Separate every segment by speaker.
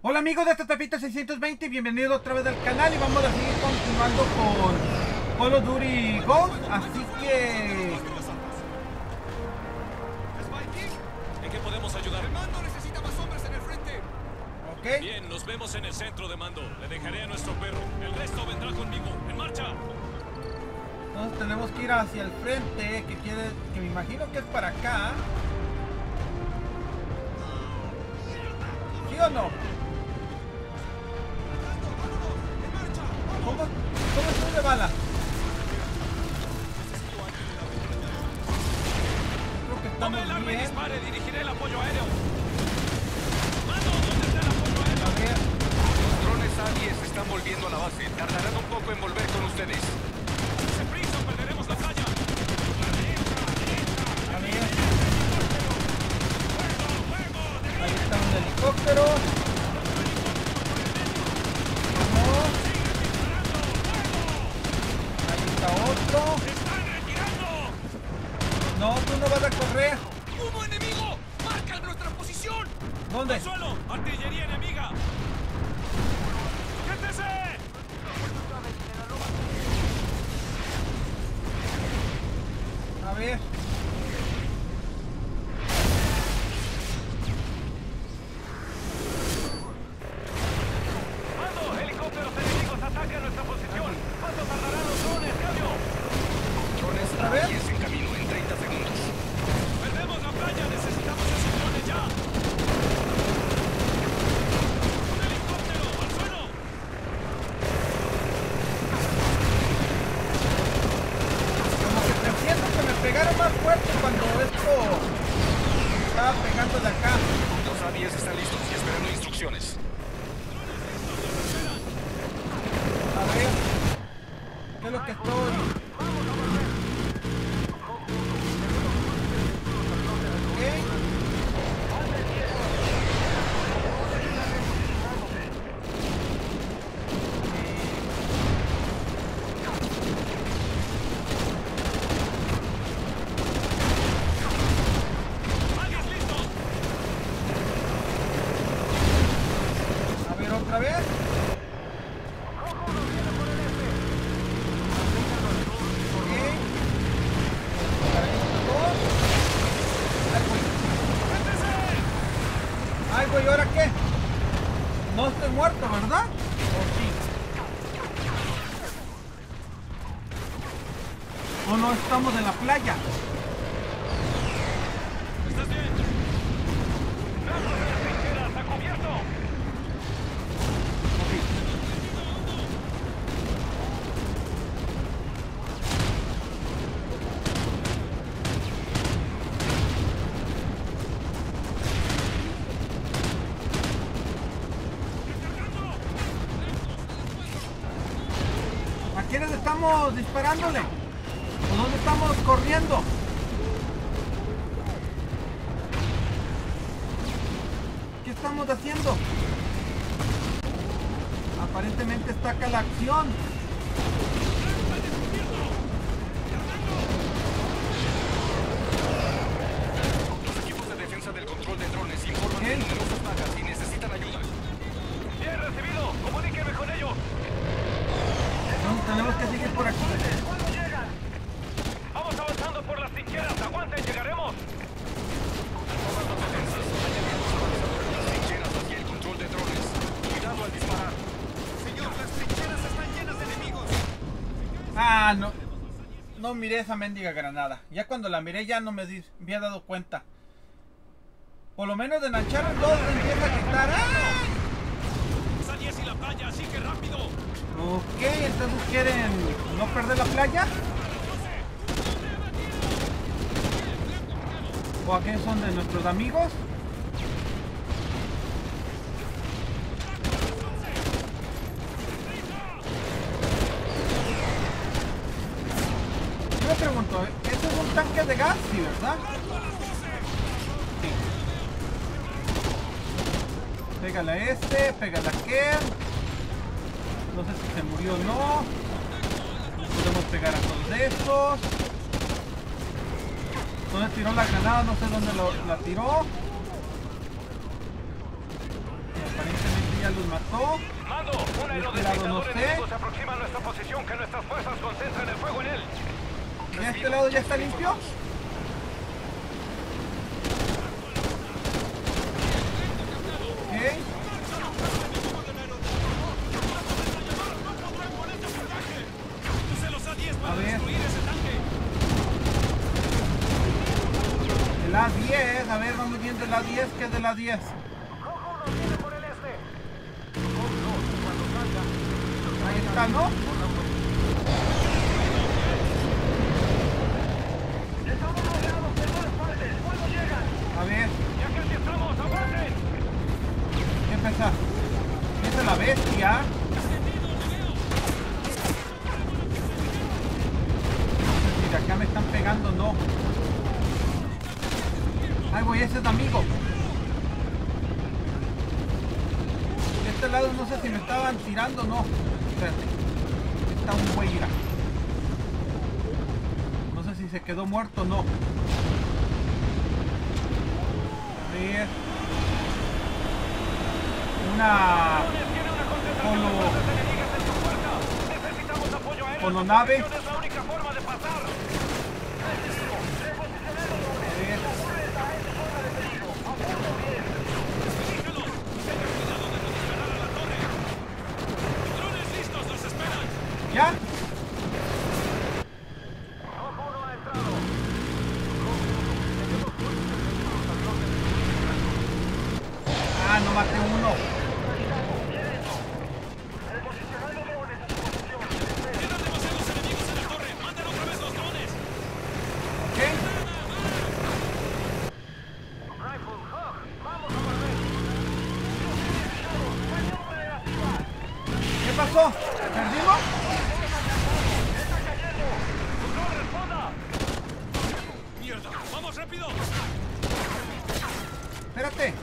Speaker 1: Hola amigos de Pepito 620, bienvenidos otra vez al canal y vamos a seguir continuando con Call of Duty Ghost, así que...
Speaker 2: ¿En qué podemos ayudar?
Speaker 3: El mando necesita más hombres en el frente.
Speaker 1: Ok,
Speaker 2: Bien, nos vemos en el centro de mando. Le dejaré a nuestro perro. El resto vendrá conmigo. ¡En marcha!
Speaker 1: entonces tenemos que ir hacia el frente, que quiere, que me imagino que es para acá. ¿Sí o no? ¿Cómo, cómo es de bala? Creo que
Speaker 2: Tome
Speaker 1: estamos
Speaker 2: el arma y dispare. Dirigiré el apoyo aéreo. Mando, ¿dónde está el apoyo aéreo?
Speaker 3: Los drones A-10 están volviendo a la base. Tardarán un poco en volver con ustedes.
Speaker 2: ¡Se prisa! ¡Perderemos la playa!
Speaker 1: a ver. Ahí está un helicóptero. Vamos. Ahí está otro.
Speaker 2: ¡Están retirando!
Speaker 1: No, tú no vas a correr.
Speaker 3: ¡Humo enemigo! ¡Marcan nuestra posición!
Speaker 1: ¿Dónde?
Speaker 2: ¡Al suelo! ¡Artillería enemiga! ¡Sujétese!
Speaker 1: A ver.
Speaker 2: ¡Mando! ¡Helicópteros enemigos atacan nuestra posición! ¿Cuánto tardarán los drones? ¡Cambio!
Speaker 3: Drones
Speaker 1: A ver.
Speaker 3: A-10 en camino en 30 segundos.
Speaker 2: ¡Perdemos la playa! ¡Necesitamos esos drones ya! ¡Un helicóptero! ¡Al suelo!
Speaker 1: Como que te siento que me pegaron más fuerte cuando esto estaba pegando de acá.
Speaker 3: Los A-10 están listos y esperando instrucciones.
Speaker 1: A ver. ¿Qué es lo que estoy? Ok.
Speaker 2: ¡Alias listos!
Speaker 1: A ver otra vez. Ok. Cargadito dos. Ay, güey. Ay, güey, ¿ahora qué? No estoy muerto, ¿verdad? ¿O sí? ¿O no estamos en la playa?
Speaker 2: ¿Estás. ¿A
Speaker 1: quiénes estamos disparándole? ¿O dónde estamos corriendo? ¿Qué estamos haciendo? Aparentemente está acá la acción.
Speaker 3: Los equipos de defensa del control de drones informan de
Speaker 1: ¿Qué?
Speaker 3: numerosas bajas y necesitan ayuda.
Speaker 2: ¡Bien recibido! ¡Comuníqueme con ellos!
Speaker 1: Entonces tenemos que seguir por aquí.
Speaker 2: ¿Cuándo llegan? Vamos avanzando por las trincheras. ¡Aguanten! ¡Llegaremos!
Speaker 3: Todas las defensas hayan avanzado por las trincheras hacia el control de drones. Cuidado al disparar. Señor, las trincheras están llenas de enemigos.
Speaker 1: Ah, no. No miré esa mendiga granada. Ya cuando la miré ya no me había dado cuenta. Por lo menos de el 2 empieza a quitar. ¡Ah!
Speaker 2: ¡Esa 10 y que rápido!
Speaker 1: Ok, entonces quieren no perder la playa. ¿O a qué son de nuestros amigos? Yo me pregunto, ¿eh? ¿este es un tanque de gas? Sí, ¿verdad? Sí. Pégale a este, pégale a aquel. No sé si se murió o no. Podemos pegar a todos estos. ¿Dónde tiró la granada? No sé dónde lo- la tiró. Aparentemente los mató.
Speaker 3: Mando, un
Speaker 1: De este no
Speaker 3: aerodeslizador
Speaker 1: sé.
Speaker 3: enemigo se aproxima a nuestra posición. Que nuestras fuerzas concentren el fuego en él.
Speaker 1: ¿De este lado ya está limpio? Ok.
Speaker 2: ¡Use los A-10 para
Speaker 1: A ver. El A10, a ver, vamos viendo el A10, ¿qué es del A10? Ahí está, ¿no? A ver,
Speaker 3: Ya casi estamos, avancen.
Speaker 1: Esa es la bestia. De acá me están pegando, no. Ay, güey, ese es amigo. De este lado no sé si me estaban tirando no. Espérate. Está un güey, mira. No sé si se quedó muerto o no. A una polo,
Speaker 2: polo nave.
Speaker 1: ¿Ya? Pasó? ¿Perdimos?
Speaker 2: ¡Mierda! ¡Vamos rápido!
Speaker 1: Espérate.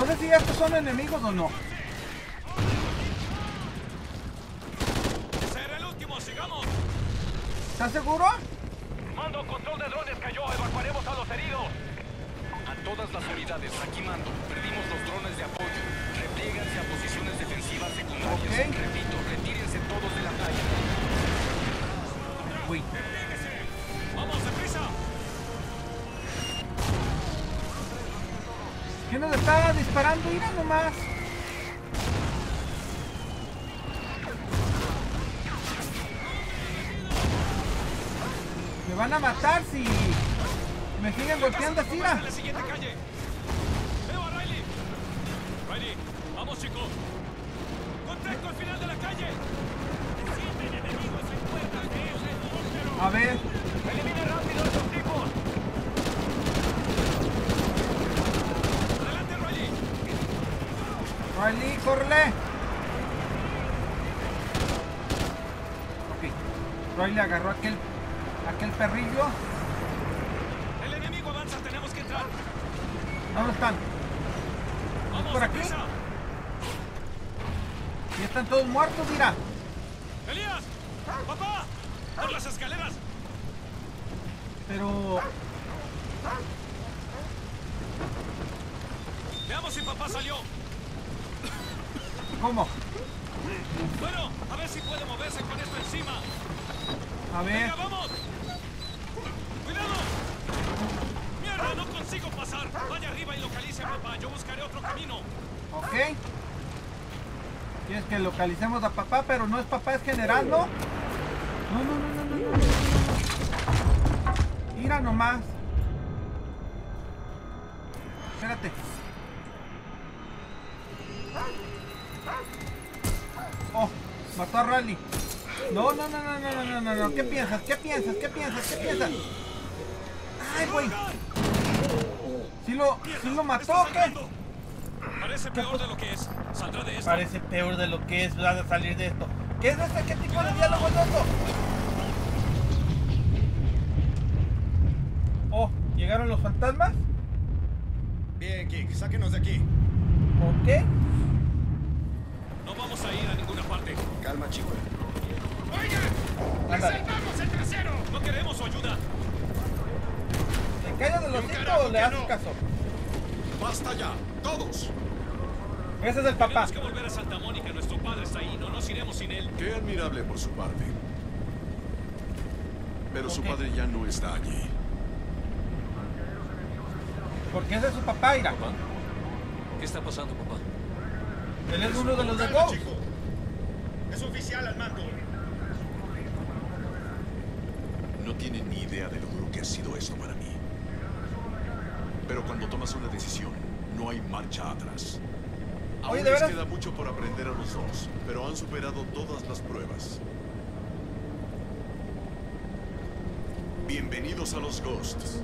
Speaker 1: Ok. Estos son enemigos o no.
Speaker 2: ¡Será el último! ¡Sigamos!
Speaker 1: ¿Estás seguro?
Speaker 3: Mando, control de drones cayó. Evacuaremos a los heridos. A todas las unidades, aquí mando. Perdimos los
Speaker 1: disparando? Mira nomás. Me van a matar si me siguen golpeando así. mira.
Speaker 2: ¡En la siguiente calle! ¡Veo a Riley! ¡Riley! ¡Vamos, chico! ¡Contacto al final de la calle! ¡Sienten enemigos en puertas de ese helicóptero!
Speaker 1: A ver,
Speaker 3: ¡Elimine rápido a esos tipos!
Speaker 2: ¡Adelante, Riley!
Speaker 1: Riley, córrele. Ok. Riley agarró aquel, aquel perrillo.
Speaker 2: ¡El enemigo avanza! ¡Tenemos que entrar!
Speaker 1: ¿Dónde están?
Speaker 2: ¡Vamos,
Speaker 1: ¿Por aquí? Y están todos muertos, mira.
Speaker 2: ¡Elías! ¡Papá! ¡Por las escaleras!
Speaker 1: Pero
Speaker 2: Veamos si papá salió.
Speaker 1: ¿Cómo?
Speaker 2: Bueno, a ver si puede moverse con esto encima.
Speaker 1: A ver.
Speaker 2: ¡Venga, vamos! ¡Cuidado! ¡Mierda, no consigo pasar! Vaya arriba y localice a papá. Yo buscaré otro camino.
Speaker 1: Ok. Quieres que localicemos a papá, pero no es papá, es general, ¿no? No, no, no, no, no, no, no, no. Mira nomás. Espérate. Oh, mató a Rally. No, no, no, no, no, no, no, no, ¿Qué piensas? ¿Qué piensas? ¿Qué piensas? ¿Qué piensas? ¡Ay, güey! ¿Sí lo, sí lo mató o qué?
Speaker 2: Parece peor de lo que es. Saldrá de esto.
Speaker 1: Parece peor de lo que es. Van a salir de esto. ¿Qué es este? ¿Qué tipo de diálogo es esto? Oh, ¿llegaron los fantasmas?
Speaker 4: Bien, Kick, sáquenos de aquí.
Speaker 1: ¿Por qué?
Speaker 2: No vamos a ir a ningún
Speaker 4: Calma, chico.
Speaker 5: ¡Oigan!
Speaker 1: Ándale.
Speaker 5: ¡Salvamos el trasero!
Speaker 2: No queremos su ayuda.
Speaker 1: ¿Te callas de los
Speaker 5: No,
Speaker 1: cinco o le haces
Speaker 5: no.
Speaker 1: caso?
Speaker 6: ¡Basta ya! ¡Todos!
Speaker 1: Ese es el papá.
Speaker 2: Tenemos que volver a Santa Mónica. Nuestro padre está ahí. No nos iremos sin él.
Speaker 6: Qué admirable por su parte. Pero su
Speaker 1: Ok.
Speaker 6: padre ya no está allí.
Speaker 1: Porque ese es su papá, Ira.
Speaker 2: Papá. ¿Qué está pasando, papá?
Speaker 1: Él es uno de los de Ghost.
Speaker 5: Es oficial al mando.
Speaker 6: No tienen ni idea de lo duro que ha sido esto para mí. Pero cuando tomas una decisión, no hay marcha atrás. Aún
Speaker 1: Oye, ¿de
Speaker 6: les queda mucho por aprender a los dos, pero han superado todas las pruebas. Bienvenidos a los Ghosts.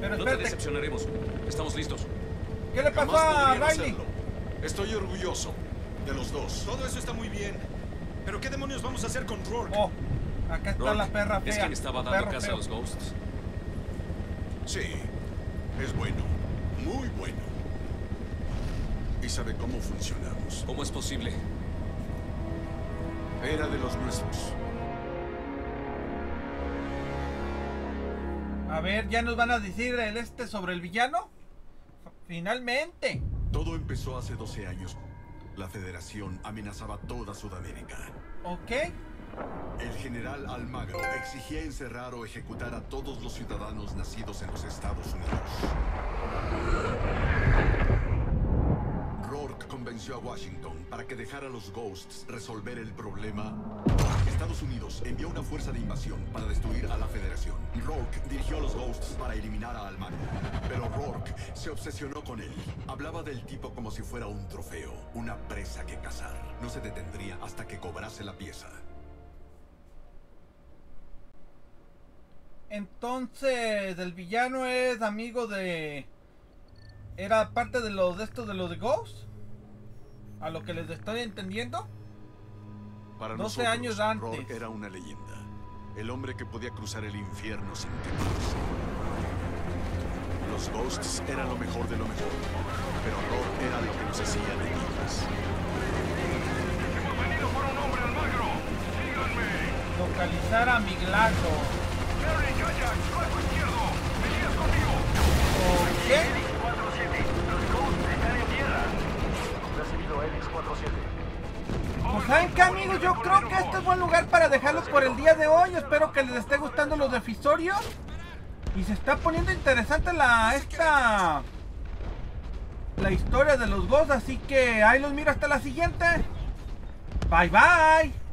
Speaker 1: Pero
Speaker 2: No te decepcionaremos. Estamos listos.
Speaker 1: ¿qué le pasó a Riley?
Speaker 6: hacerlo. Estoy orgulloso de los dos.
Speaker 5: Todo eso está muy bien. Pero ¿qué demonios vamos a hacer con Rourke?
Speaker 1: Oh, acá está
Speaker 2: Rourke
Speaker 1: la perra fea.
Speaker 2: es quien estaba dando casa
Speaker 1: feo.
Speaker 2: a los Ghosts.
Speaker 6: Sí, es bueno, muy bueno. Y sabe cómo funcionamos.
Speaker 2: ¿Cómo es posible?
Speaker 6: Era de los nuestros.
Speaker 1: A ver, ¿ya nos van a decir el este sobre el villano? Finalmente.
Speaker 6: Todo empezó hace 12 años. La Federación amenazaba toda Sudamérica.
Speaker 1: ¿Ok?
Speaker 6: El general Almagro exigía encerrar o ejecutar a todos los ciudadanos nacidos en los Estados Unidos. Rourke convenció a Washington para que dejara a los Ghosts resolver el problema. Estados Unidos envió una fuerza de invasión para destruir a la Federación. Rourke dirigió a los Ghosts para eliminar a Almagro. Pero Rourke se obsesionó con él. Hablaba del tipo como si fuera un trofeo, una presa que cazar. No se detendría hasta que cobrase la pieza.
Speaker 1: Entonces, el villano es amigo de. ¿Era parte de los de estos de los de Ghost? A lo que les estoy entendiendo.
Speaker 6: Para
Speaker 1: 12
Speaker 6: nosotros,
Speaker 1: años antes.
Speaker 6: Rourke era una leyenda. El hombre que podía cruzar el infierno sin quemarse. Los Ghosts eran lo mejor de lo mejor. Pero Rourke era lo que nos hacía enemigas.
Speaker 3: Hemos venido por un hombre Almagro. Síganme.
Speaker 1: Localizar a Milagro.
Speaker 3: Harry, Kayak.
Speaker 1: Dejarlos por el día de hoy. Espero que les esté gustando los defisorios. Y se está poniendo interesante la esta la historia de los Ghosts, así que ahí los miro hasta la siguiente. Bye bye.